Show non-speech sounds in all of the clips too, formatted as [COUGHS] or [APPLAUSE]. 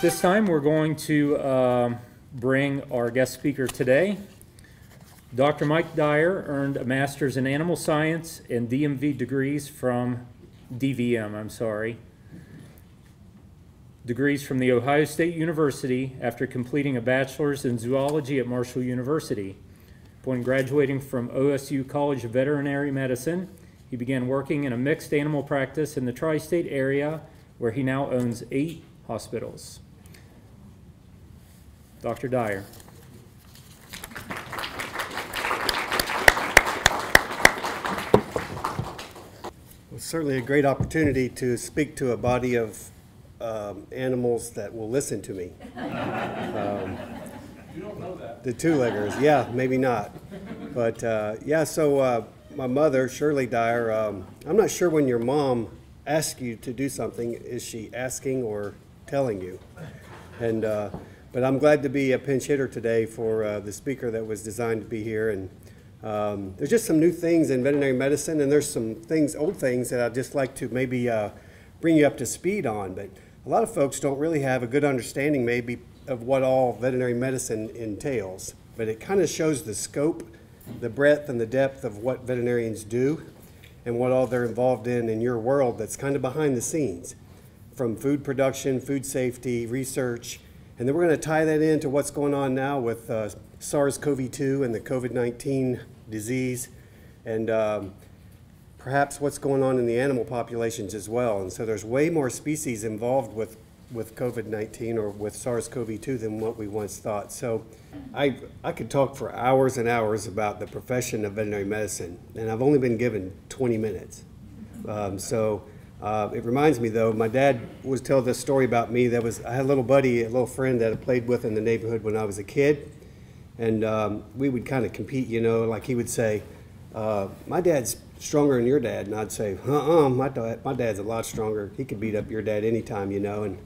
This time, we're going to um, bring our guest speaker today. Dr. Mike Dyer earned a master's in animal science and DMV degrees from DVM, I'm sorry. Degrees from The Ohio State University after completing a bachelor's in zoology at Marshall University. Upon graduating from OSU College of Veterinary Medicine, he began working in a mixed animal practice in the tri-state area where he now owns eight hospitals. Dr. Dyer. It's certainly a great opportunity to speak to a body of um, animals that will listen to me. [LAUGHS] Um, The two-leggers, yeah, maybe not. But uh, yeah, so uh, my mother, Shirley Dyer, um, I'm not sure when your mom asks you to do something, is she asking or telling you? And uh, but I'm glad to be a pinch hitter today for uh, the speaker that was designed to be here. And um, there's just some new things in veterinary medicine, and there's some things, old things that I'd just like to maybe uh, bring you up to speed on. But a lot of folks don't really have a good understanding, maybe, of what all veterinary medicine entails. But it kind of shows the scope, the breadth, and the depth of what veterinarians do and what all they're involved in in your world that's kind of behind the scenes from food production, food safety, research, and then we're going to tie that into what's going on now with uh, SARS-CoV-2 and the COVID-19 disease, and um, perhaps what's going on in the animal populations as well. And so there's way more species involved with, with COVID-19 or with SARS-CoV-2 than what we once thought. So I, I could talk for hours and hours about the profession of veterinary medicine, and I've only been given 20 minutes. Um, so uh, it reminds me though, my dad was telling this story about me. That was I had a little buddy, a little friend that I played with in the neighborhood when I was a kid, and um, we would kind of compete. You know, like he would say, uh, "My dad's stronger than your dad," and I'd say, "Uh-uh, my dad, my dad's a lot stronger. He could beat up your dad anytime." You know, and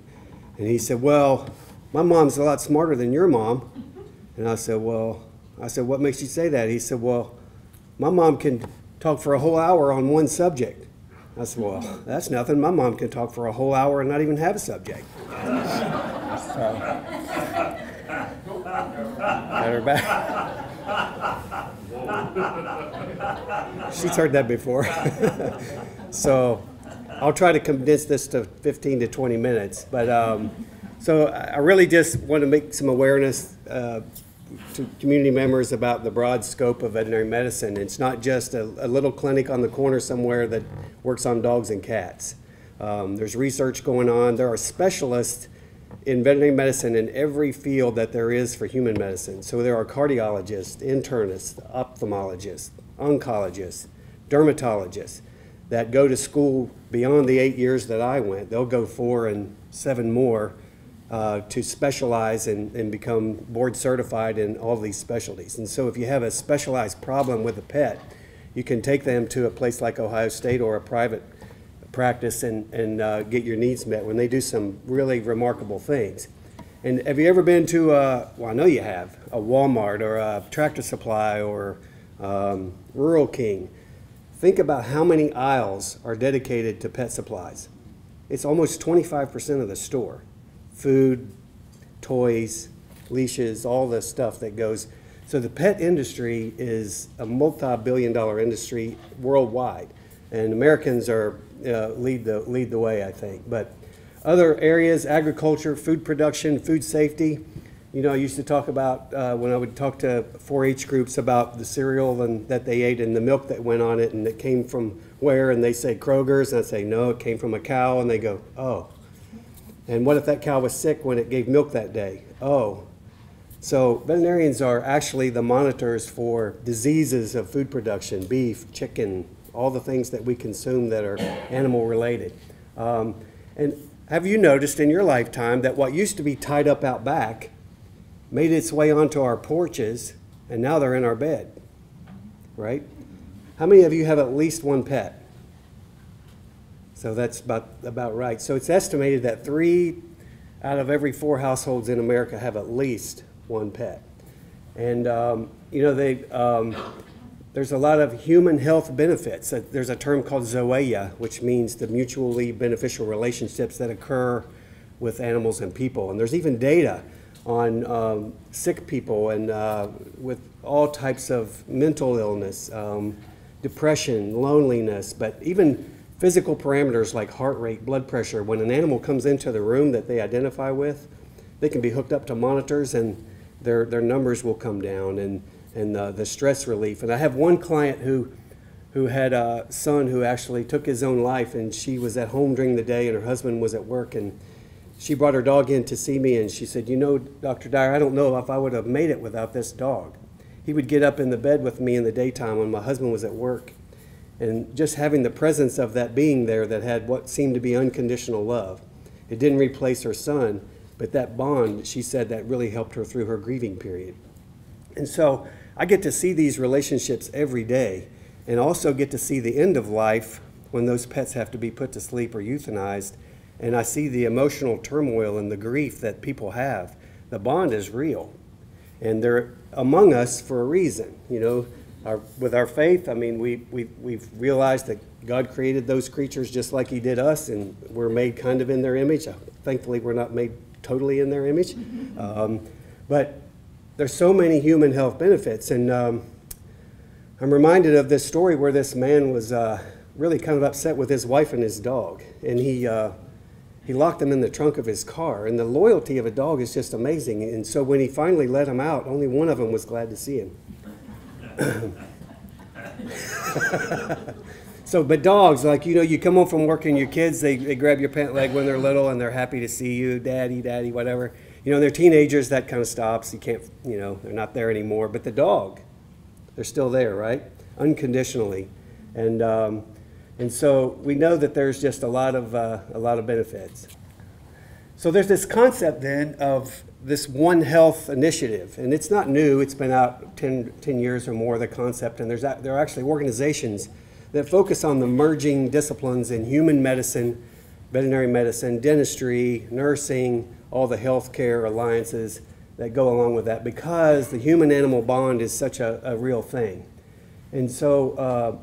and he said, "Well, my mom's a lot smarter than your mom," and I said, "Well," I said, "What makes you say that?" He said, "Well, my mom can talk for a whole hour on one subject." I said, well, that's nothing. My mom can talk for a whole hour and not even have a subject. So, got her back. She's heard that before. [LAUGHS] so I'll try to condense this to 15 to 20 minutes. But um, so I really just want to make some awareness uh, to community members about the broad scope of veterinary medicine. It's not just a, a little clinic on the corner somewhere that works on dogs and cats. Um, there's research going on. There are specialists in veterinary medicine in every field that there is for human medicine. So there are cardiologists, internists, ophthalmologists, oncologists, dermatologists that go to school beyond the eight years that I went. They'll go four and seven more uh, to specialize and, and become board certified in all these specialties. And so if you have a specialized problem with a pet, you can take them to a place like Ohio State or a private practice and, and uh, get your needs met when they do some really remarkable things. And have you ever been to, a, well, I know you have, a Walmart or a Tractor Supply or um, Rural King? Think about how many aisles are dedicated to pet supplies. It's almost 25% of the store food, toys, leashes, all the stuff that goes. So the pet industry is a multi-billion dollar industry worldwide. And Americans are uh, lead the lead the way, I think. But other areas, agriculture, food production, food safety. You know, I used to talk about uh, when I would talk to 4-H groups about the cereal and that they ate and the milk that went on it and it came from where, and they say Kroger's, and I say no, it came from a cow, and they go, oh, and what if that cow was sick when it gave milk that day? Oh. So veterinarians are actually the monitors for diseases of food production, beef, chicken, all the things that we consume that are animal related. Um, and have you noticed in your lifetime that what used to be tied up out back made its way onto our porches and now they're in our bed? Right? How many of you have at least one pet? So that's about, about right. So it's estimated that three out of every four households in America have at least one pet. And, um, you know, they, um, there's a lot of human health benefits. Uh, there's a term called zooeyia, which means the mutually beneficial relationships that occur with animals and people. And there's even data on um, sick people and uh, with all types of mental illness, um, depression, loneliness, but even physical parameters like heart rate, blood pressure. When an animal comes into the room that they identify with, they can be hooked up to monitors and their, their numbers will come down and, and uh, the stress relief. And I have one client who, who had a son who actually took his own life and she was at home during the day and her husband was at work and she brought her dog in to see me and she said, you know, Dr. Dyer, I don't know if I would have made it without this dog. He would get up in the bed with me in the daytime when my husband was at work. And just having the presence of that being there that had what seemed to be unconditional love. It didn't replace her son, but that bond, she said, that really helped her through her grieving period. And so I get to see these relationships every day and also get to see the end of life when those pets have to be put to sleep or euthanized. And I see the emotional turmoil and the grief that people have. The bond is real. And they're among us for a reason. You know, our, with our faith, I mean, we, we, we've realized that God created those creatures just like He did us, and we're made kind of in their image. Thankfully, we're not made totally in their image. [LAUGHS] Um, but there's so many human health benefits. And um, I'm reminded of this story where this man was uh, really kind of upset with his wife and his dog. And he, uh, he locked them in the trunk of his car. And the loyalty of a dog is just amazing. And so when he finally let them out, only one of them was glad to see him. [COUGHS] so, but dogs, like, you know, you come home from work and your kids, they, they grab your pant leg when they're little and they're happy to see you, daddy, daddy, whatever. You know, they're teenagers, that kind of stops. You can't, you know, they're not there anymore. But the dog, they're still there, right? Unconditionally. And, um, and so we know that there's just a lot of, uh, a lot of benefits. So there's this concept then of this One Health initiative, and it's not new. It's been out 10, 10 years or more, the concept, and there's, there are actually organizations that focus on the merging disciplines in human medicine, veterinary medicine, dentistry, nursing, all the healthcare alliances that go along with that because the human-animal bond is such a, a real thing. And so uh,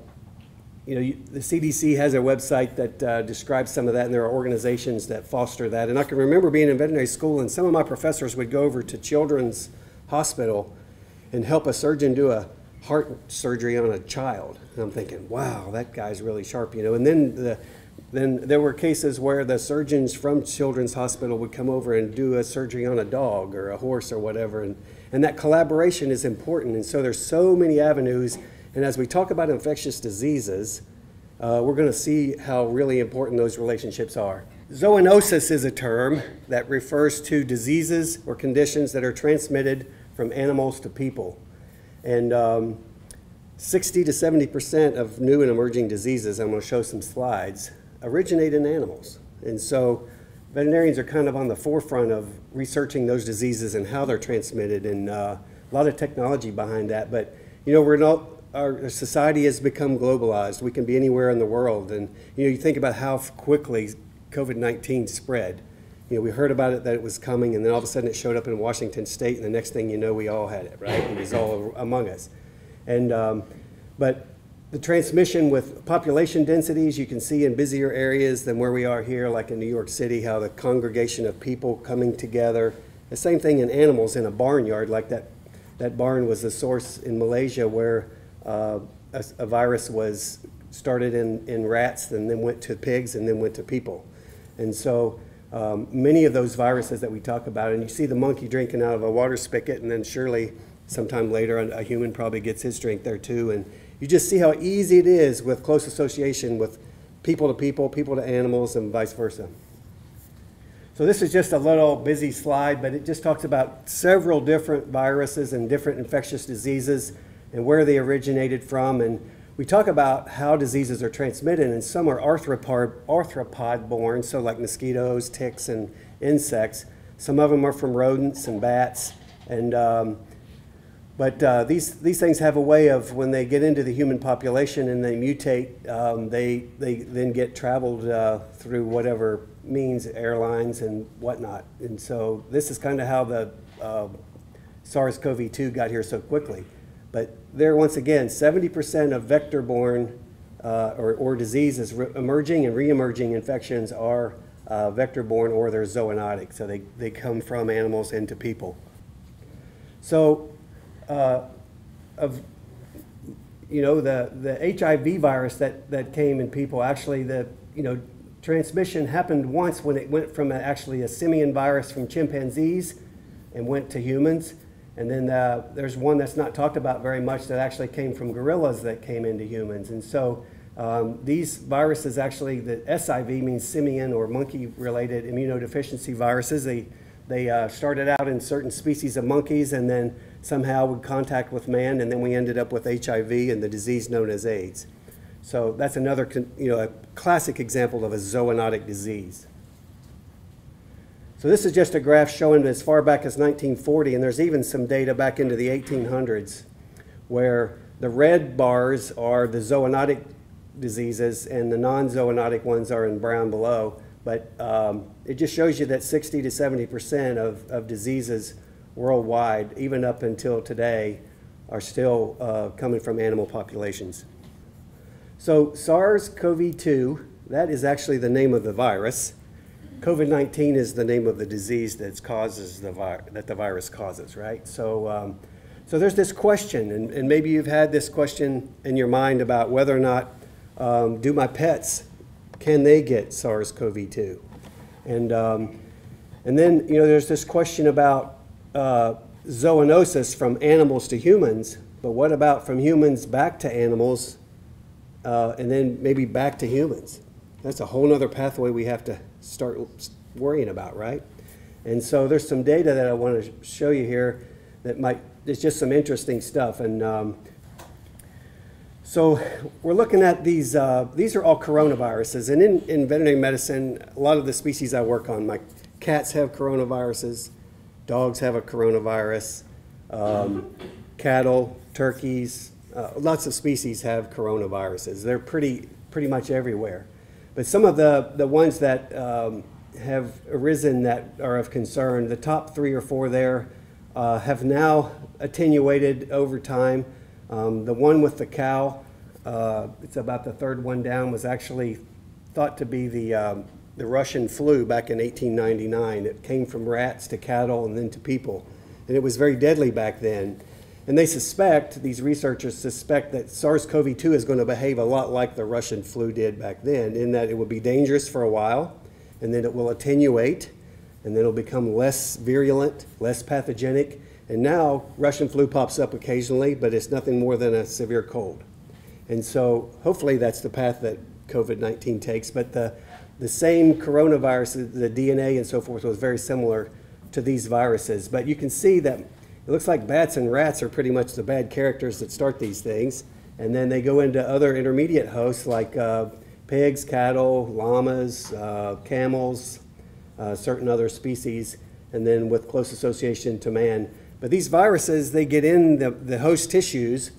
you know, the CDC has a website that uh, describes some of that, and there are organizations that foster that. And I can remember being in veterinary school, and some of my professors would go over to Children's Hospital and help a surgeon do a heart surgery on a child. And I'm thinking, wow, that guy's really sharp, you know. And then the then there were cases where the surgeons from Children's Hospital would come over and do a surgery on a dog or a horse or whatever. And, and that collaboration is important. And so there's so many avenues and as we talk about infectious diseases, uh, we're going to see how really important those relationships are. Zoonosis is a term that refers to diseases or conditions that are transmitted from animals to people. And um, 60 to 70% of new and emerging diseases, I'm going to show some slides, originate in animals. And so veterinarians are kind of on the forefront of researching those diseases and how they're transmitted and uh, a lot of technology behind that. But, you know, we're not, our society has become globalized. We can be anywhere in the world. And, you know, you think about how quickly COVID-19 spread. You know, we heard about it that it was coming, and then all of a sudden it showed up in Washington State, and the next thing you know, we all had it, right? It was all among us. And, um, but the transmission with population densities, you can see in busier areas than where we are here, like in New York City, how the congregation of people coming together. The same thing in animals in a barnyard, like that, that barn was the source in Malaysia where uh, a, a, virus was started in, in rats and then went to pigs and then went to people. And so um, many of those viruses that we talk about, and you see the monkey drinking out of a water spigot, and then surely sometime later a human probably gets his drink there too. And you just see how easy it is with close association with people to people, people to animals, and vice versa. So this is just a little busy slide, but it just talks about several different viruses and different infectious diseases and where they originated from. And we talk about how diseases are transmitted, and some are arthropod, arthropod borne, so like mosquitoes, ticks, and insects. Some of them are from rodents and bats. And, um, but uh, these, these things have a way of, when they get into the human population and they mutate, um, they, they then get traveled uh, through whatever means, airlines and whatnot. And so this is kind of how the uh, SARS-CoV-2 got here so quickly. But there, once again, 70% of vector-borne uh, or, or diseases, emerging and re-emerging infections are uh, vector-borne or they're zoonotic, so they, they come from animals into people. So, uh, of, you know, the, the HIV virus that, that came in people, actually the, you know, transmission happened once when it went from a, actually a simian virus from chimpanzees and went to humans. And then uh, there's one that's not talked about very much that actually came from gorillas that came into humans. And so um, these viruses actually, the SIV means simian or monkey-related immunodeficiency viruses. They, they uh, started out in certain species of monkeys and then somehow would contact with man, and then we ended up with HIV and the disease known as AIDS. So that's another, you know, a classic example of a zoonotic disease. So this is just a graph showing as far back as 1940, and there's even some data back into the 1800s where the red bars are the zoonotic diseases and the non-zoonotic ones are in brown below. But um, it just shows you that 60 to 70% of, of diseases worldwide, even up until today, are still uh, coming from animal populations. So SARS-CoV-2, that is actually the name of the virus. COVID-19 is the name of the disease that causes the that the virus causes, right? So, um, so there's this question, and, and maybe you've had this question in your mind about whether or not um, do my pets can they get SARS-CoV-2, and um, and then you know there's this question about uh, zoonosis from animals to humans, but what about from humans back to animals, uh, and then maybe back to humans? That's a whole other pathway we have to start worrying about, right? And so there's some data that I want to show you here that might, it's just some interesting stuff. And um, so we're looking at these, uh, these are all coronaviruses. And in, in veterinary medicine, a lot of the species I work on, my cats have coronaviruses, dogs have a coronavirus, um, cattle, turkeys, uh, lots of species have coronaviruses. They're pretty, pretty much everywhere. But some of the, the ones that um, have arisen that are of concern, the top three or four there uh, have now attenuated over time. Um, the one with the cow, uh, it's about the third one down, was actually thought to be the, um, the Russian flu back in 1899. It came from rats to cattle and then to people. And it was very deadly back then. And they suspect, these researchers suspect that SARS-CoV-2 is going to behave a lot like the Russian flu did back then, in that it will be dangerous for a while, and then it will attenuate, and then it'll become less virulent, less pathogenic. And now Russian flu pops up occasionally, but it's nothing more than a severe cold. And so hopefully that's the path that COVID-19 takes, but the, the same coronavirus, the DNA and so forth was very similar to these viruses. But you can see that it looks like bats and rats are pretty much the bad characters that start these things. And then they go into other intermediate hosts like uh, pigs, cattle, llamas, uh, camels, uh, certain other species, and then with close association to man. But these viruses, they get in the, the host tissues,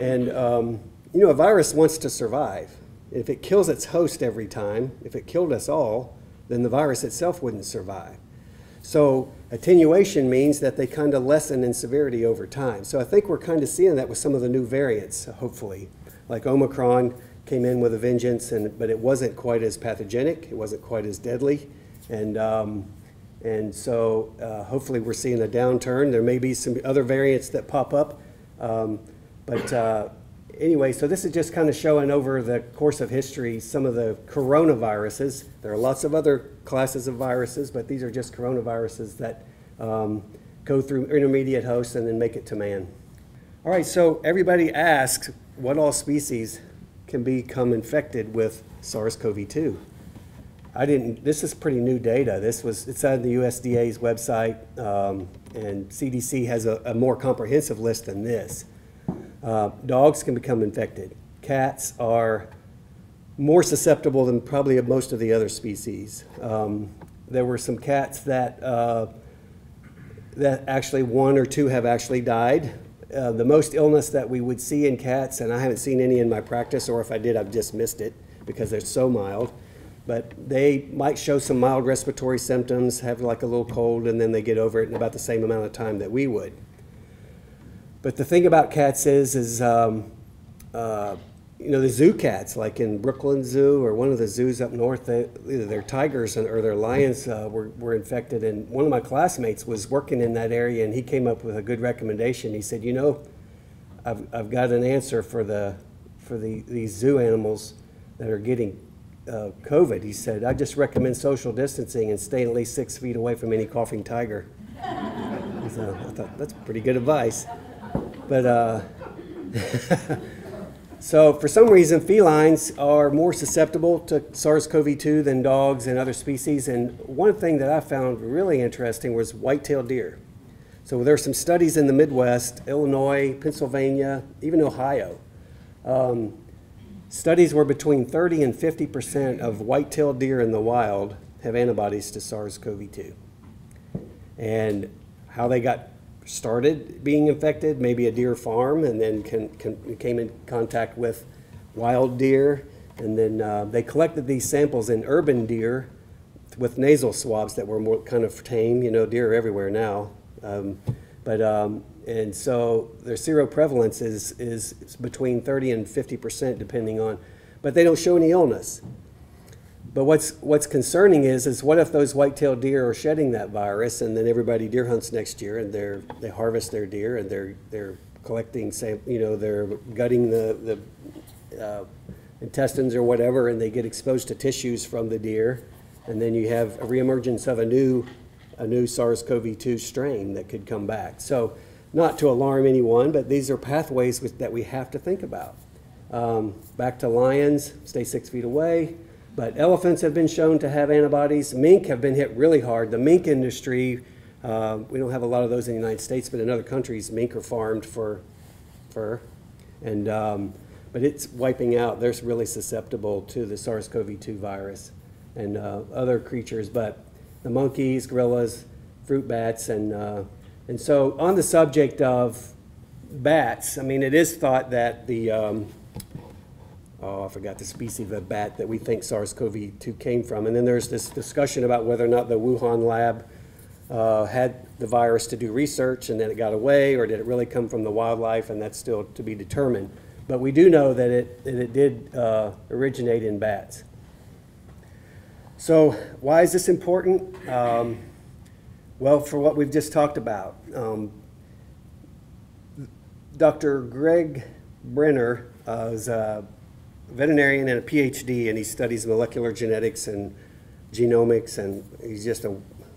and um, you know, a virus wants to survive. If it kills its host every time, if it killed us all, then the virus itself wouldn't survive. So attenuation means that they kind of lessen in severity over time. So I think we're kind of seeing that with some of the new variants, hopefully. Like Omicron came in with a vengeance, and, but it wasn't quite as pathogenic, it wasn't quite as deadly. And, um, and so uh, hopefully we're seeing a downturn. There may be some other variants that pop up. Um, but uh, anyway, so this is just kind of showing over the course of history some of the coronaviruses. There are lots of other classes of viruses, but these are just coronaviruses that um, go through intermediate hosts and then make it to man. All right, so everybody asks what all species can become infected with SARS-CoV-2. I didn't, this is pretty new data. This was, it's on the USDA's website, um, and CDC has a, a more comprehensive list than this. Uh, dogs can become infected. Cats are more susceptible than probably most of the other species. Um, there were some cats that uh, that actually one or two have actually died. Uh, the most illness that we would see in cats, and I haven't seen any in my practice, or if I did, I've just missed it because they're so mild. But they might show some mild respiratory symptoms, have like a little cold, and then they get over it in about the same amount of time that we would. But the thing about cats is, is um, uh, you know, the zoo cats, like in Brooklyn Zoo or one of the zoos up north, they, either their tigers and- or their lions uh, were, were infected. And one of my classmates was working in that area and he came up with a good recommendation. He said, you know, I've, I've got an answer for the, for the, these zoo animals that are getting uh, COVID. He said, I just recommend social distancing and staying at least six feet away from any coughing tiger. [LAUGHS] So I thought, that's pretty good advice. But, uh, [LAUGHS] so for some reason, felines are more susceptible to SARS-CoV-2 than dogs and other species. And one thing that I found really interesting was white-tailed deer. So there are some studies in the Midwest, Illinois, Pennsylvania, even Ohio. Um, studies where between 30 and 50 percent of white-tailed deer in the wild have antibodies to SARS-CoV-2. And how they got started being infected, maybe a deer farm, and then can, can, came in contact with wild deer. And then uh, they collected these samples in urban deer with nasal swabs that were more kind of tame. You know, deer are everywhere now. Um, but, um, and so their seroprevalence is, is between 30 and 50% depending on, but they don't show any illness. But what's, what's concerning is, is what if those white-tailed deer are shedding that virus and then everybody deer hunts next year and they're, they harvest their deer and they're, they're collecting, say, you know, they're gutting the, the uh, intestines or whatever and they get exposed to tissues from the deer. And then you have a reemergence of a new, a new SARS-CoV-2 strain that could come back. So not to alarm anyone, but these are pathways with, that we have to think about. Um, back to lions, stay six feet away. But elephants have been shown to have antibodies. Mink have been hit really hard. The mink industry, uh, we don't have a lot of those in the United States, but in other countries, mink are farmed for fur. And, um, but it's wiping out. They're really susceptible to the SARS-CoV-2 virus and uh, other creatures. But the monkeys, gorillas, fruit bats, and, uh, and so on the subject of bats, I mean, it is thought that the, um, oh, I forgot the species of bat that we think SARS-CoV-2 came from. And then there's this discussion about whether or not the Wuhan lab uh, had the virus to do research and then it got away, or did it really come from the wildlife, and that's still to be determined. But we do know that it, that it did uh, originate in bats. So why is this important? Um, well, for what we've just talked about. Um, Dr. Greg Brenner uh, is a veterinarian and a PhD, and he studies molecular genetics and genomics, and he's just a,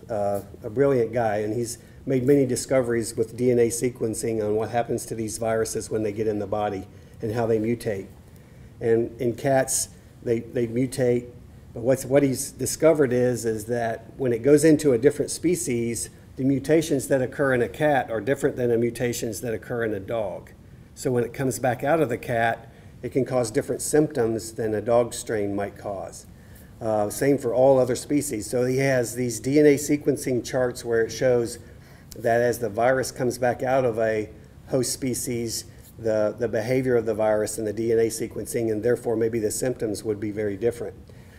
uh, a brilliant guy. And he's made many discoveries with DNA sequencing on what happens to these viruses when they get in the body and how they mutate. And in cats, they, they mutate, but what's, what he's discovered is, is that when it goes into a different species, the mutations that occur in a cat are different than the mutations that occur in a dog. So when it comes back out of the cat, it can cause different symptoms than a dog strain might cause. Uh, same for all other species. So he has these DNA sequencing charts where it shows that as the virus comes back out of a host species, the, the behavior of the virus and the DNA sequencing, and therefore maybe the symptoms would be very different.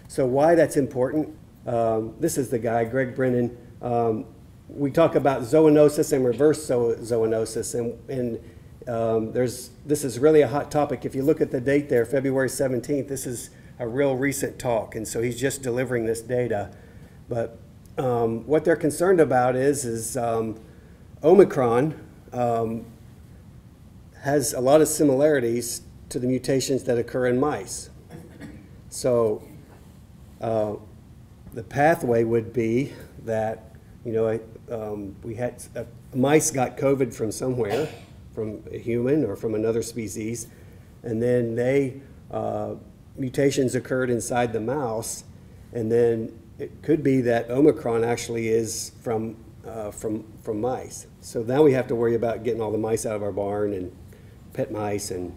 So why that's important, um, this is the guy, Greg Brennan. Um, we talk about zoonosis and reverse zoonosis, and, and um, there's, this is really a hot topic. If you look at the date there, February 17th, this is a real recent talk, and so he's just delivering this data. But um, what they're concerned about is, is um, Omicron um, has a lot of similarities to the mutations that occur in mice. So uh, the pathway would be that, you know, um, we had uh, mice got COVID from somewhere, from a human or from another species, and then they uh, mutations occurred inside the mouse, and then it could be that Omicron actually is from uh, from from mice. So now we have to worry about getting all the mice out of our barn and pet mice and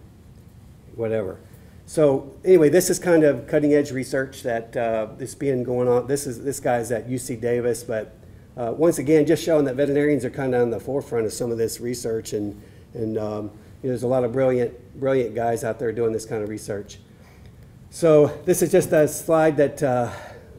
whatever. So anyway, this is kind of cutting edge research that uh, is being going on. This is this guy's at UC Davis, but uh, once again, just showing that veterinarians are kind of on the forefront of some of this research, and and um, you know, there's a lot of brilliant brilliant guys out there doing this kind of research. So this is just a slide that uh,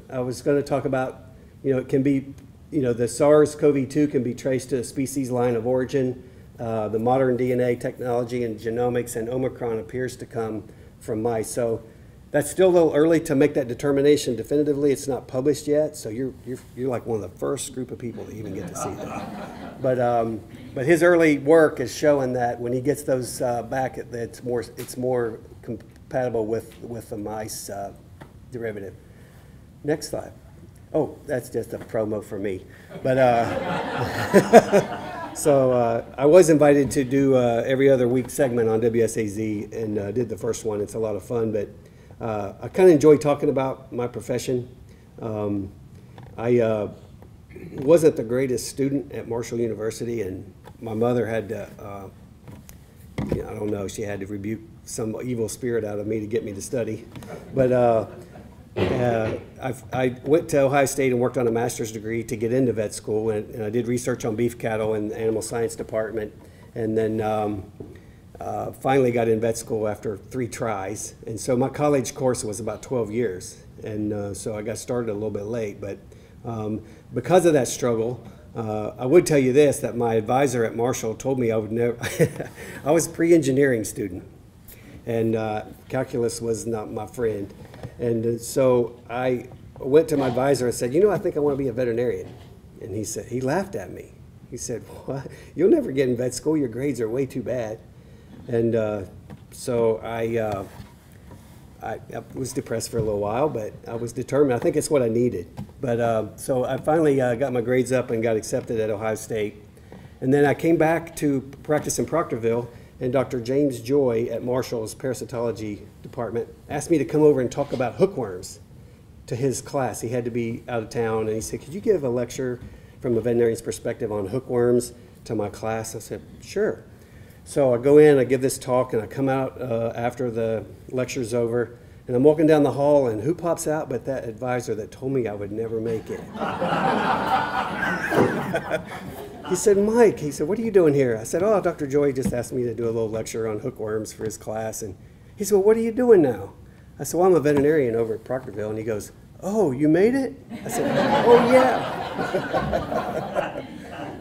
I was going to talk about. You know, it can be, you know, the SARS-CoV-2 can be traced to a species line of origin. Uh, the modern DNA technology and genomics and Omicron appears to come from mice. So that's still a little early to make that determination definitively. It's not published yet, so you're, you're, you're like one of the first group of people to even get to see that. But, um, but his early work is showing that when he gets those uh, back, it's more, it's more compatible with, with the mice uh, derivative. Next slide. Oh, that's just a promo for me. But uh, [LAUGHS] so uh, I was invited to do uh, every other week segment on WSAZ and uh, did the first one. It's a lot of fun, but uh, I kind of enjoy talking about my profession. Um, I uh, wasn't the greatest student at Marshall University, and my mother had to, uh, you know, I don't know, she had to rebuke some evil spirit out of me to get me to study. But uh, uh, I went to Ohio State and worked on a master's degree to get into vet school, and, and I did research on beef cattle in the animal science department, and then um, uh, finally got in vet school after three tries. And so my college course was about 12 years, and uh, so I got started a little bit late. But um, because of that struggle, uh, I would tell you this: that my advisor at Marshall told me I would never. [LAUGHS] I was a pre-engineering student, and uh, calculus was not my friend. And uh, so I went to my advisor and said, you know, I think I want to be a veterinarian. And he said, he laughed at me. He said, what? You'll never get in vet school. Your grades are way too bad. And uh, so I, uh, I, I was depressed for a little while, but I was determined. I think it's what I needed. But uh, so I finally uh, got my grades up and got accepted at Ohio State. And then I came back to practice in Proctorville, and Dr. James Joy at Marshall's parasitology department asked me to come over and talk about hookworms to his class. He had to be out of town, and he said, Could you give a lecture from a veterinarian's perspective on hookworms to my class? I said, Sure. So I go in, I give this talk, and I come out uh, after the lecture's over, and I'm walking down the hall, and who pops out but that advisor that told me I would never make it? [LAUGHS] he said, Mike, he said, what are you doing here? I said, oh, Dr. Joy just asked me to do a little lecture on hookworms for his class. And he said, well, what are you doing now? I said, well, I'm a veterinarian over at Proctorville. And he goes, oh, you made it? I said, oh, yeah.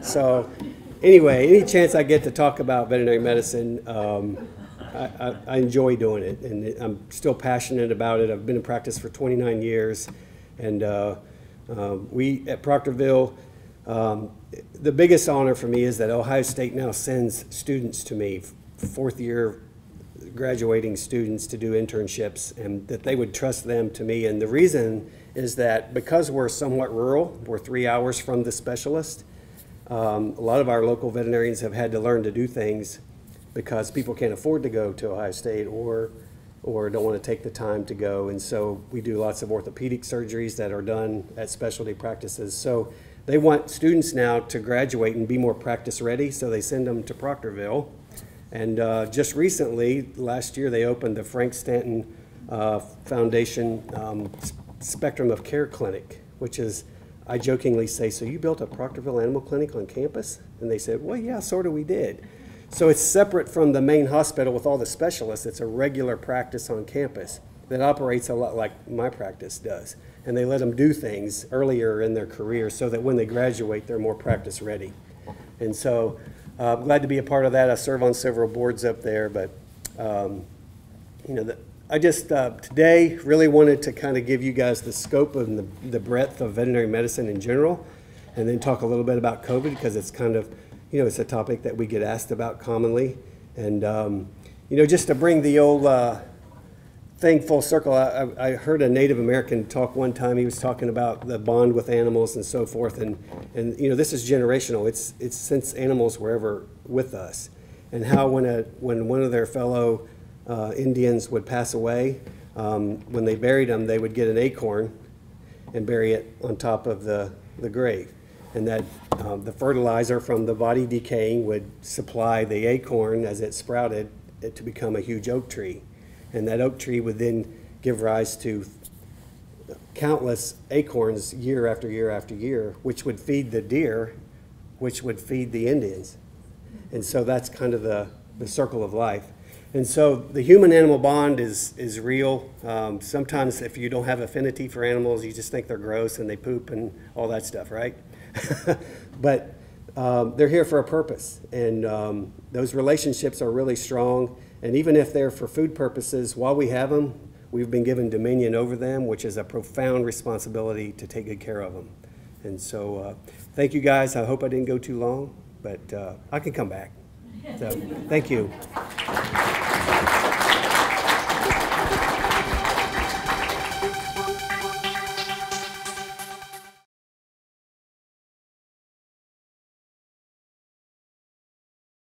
[LAUGHS] so anyway, any chance I get to talk about veterinary medicine, um, I, I, I, enjoy doing it, and I'm still passionate about it. I've been in practice for 29 years, and uh, uh, we at Proctorville um, the biggest honor for me is that Ohio State now sends students to me, fourth year graduating students to do internships, and that they would trust them to me. And the reason is that because we're somewhat rural, we're three hours from the specialist, um, a lot of our local veterinarians have had to learn to do things because people can't afford to go to Ohio State or or don't want to take the time to go. And so we do lots of orthopedic surgeries that are done at specialty practices. So they want students now to graduate and be more practice ready, so they send them to Proctorville. And uh, just recently, last year, they opened the Frank Stanton uh, Foundation um, Spectrum of Care Clinic, which is, I jokingly say, so you built a Proctorville Animal Clinic on campus? And they said, well, yeah, sort of we did. So it's separate from the main hospital with all the specialists. It's a regular practice on campus that operates a lot like my practice does and they let them do things earlier in their career so that when they graduate, they're more practice ready. And so uh, I'm glad to be a part of that. I serve on several boards up there, but um, you know, the, I just uh, today really wanted to kind of give you guys the scope and the, the breadth of veterinary medicine in general, and then talk a little bit about COVID because it's kind of, you know, it's a topic that we get asked about commonly. And, um, you know, just to bring the old, uh, thing full circle, I, I heard a Native American talk one time. He was talking about the bond with animals and so forth, and and you know this is generational. It's it's since animals were ever with us, and how when a when one of their fellow uh, Indians would pass away, um, when they buried them, they would get an acorn and bury it on top of the the grave, and that um, the fertilizer from the body decaying would supply the acorn as it sprouted it to become a huge oak tree and that oak tree would then give rise to countless acorns year after year after year, which would feed the deer, which would feed the Indians. And so that's kind of the, the circle of life. And so the human animal bond is, is real. Um, sometimes, if you don't have affinity for animals, you just think they're gross and they poop and all that stuff, right? [LAUGHS] but um, they're here for a purpose, and um, those relationships are really strong. And even if they're for food purposes, while we have them, we've been given dominion over them, which is a profound responsibility to take good care of them. And so, uh, thank you guys. I hope I didn't go too long, but uh, I can come back. So, thank you.